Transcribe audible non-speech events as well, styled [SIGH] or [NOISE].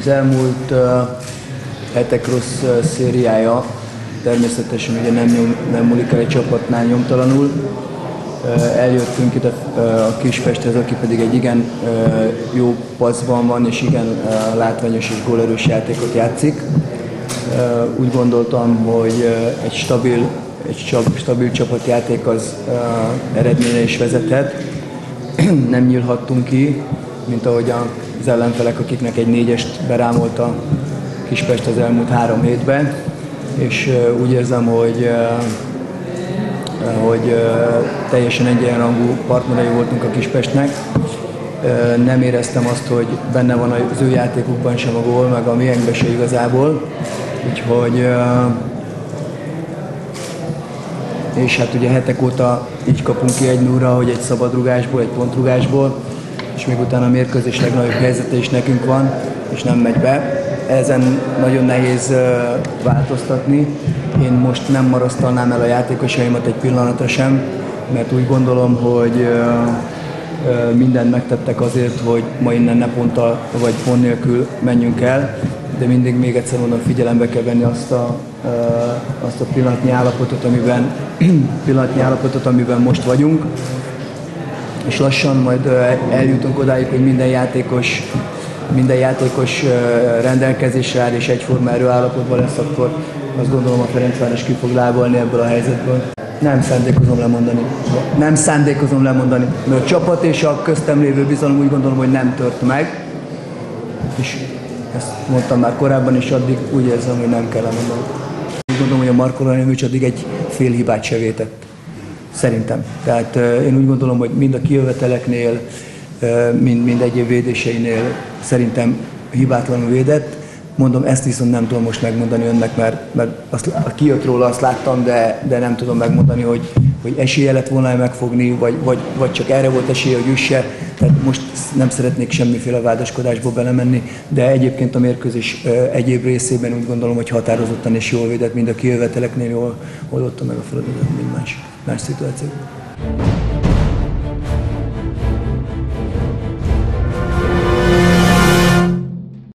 Az elmúlt hetek rossz szériája természetesen ugye nem, nyom, nem múlik el egy csapatnál nyomtalanul. Eljöttünk ide a Kispesthez, aki pedig egy igen jó paszban van, és igen látványos és gólerős játékot játszik. Úgy gondoltam, hogy egy stabil, egy stabil csapatjáték az eredménye is vezethet. nem nyílhattunk ki, mint ahogy az ellenfelek, akiknek egy négyest berámolt a Kispest az elmúlt három hétben, és úgy érzem, hogy hogy teljesen egyenrangú partnerei voltunk a Kispestnek. Nem éreztem azt, hogy benne van az ő játékukban sem a gól, meg a miénkbe se igazából. Úgyhogy és hát ugye hetek óta így kapunk ki egy núra, hogy egy szabadrugásból, egy pontrugásból, és még utána a mérkőzés legnagyobb helyzete is nekünk van, és nem megy be. Ezen nagyon nehéz változtatni. Én most nem marasztalnám el a játékosaimat egy pillanatra sem, mert úgy gondolom, hogy mindent megtettek azért, hogy ma innen ne ponttal vagy pont nélkül menjünk el, de mindig még egyszer mondom, figyelembe kell venni azt a, azt a pillanatnyi állapotot, amiben, [CLEARS THROAT] pillanatnyi állapotot, amiben most vagyunk, és lassan majd eljutunk odáig, hogy minden játékos minden játékos rendelkezésre áll és egyforma erőállapotban lesz, akkor azt gondolom a Ferencváros ki fog lábolni ebből a helyzetből. Nem szándékozom lemondani. Nem szándékozom lemondani. Mert a csapat és a köztem lévő bizalom úgy gondolom, hogy nem tört meg. És ezt mondtam már korábban, és addig úgy érzem, hogy nem kell lemondani. Úgy gondolom, hogy a Marko Rajnovics addig egy fél hibát se vétett. Szerintem. Tehát én úgy gondolom, hogy mind a kijöveteleknél, mind, mind egyéb védéseinél szerintem hibátlanul védett. Mondom, ezt viszont nem tudom most megmondani önnek, mert, mert azt, kijött róla, azt láttam, de, de nem tudom megmondani, hogy, hogy esélye lett volna megfogni, vagy, vagy, vagy csak erre volt esélye, hogy üsse. Tehát most nem szeretnék semmiféle vádaskodásba belemenni, de egyébként a mérkőzés egyéb részében úgy gondolom, hogy határozottan és jól védett, mind a kijöveteleknél jól oldotta meg a feladatot, mint más, más szituációban.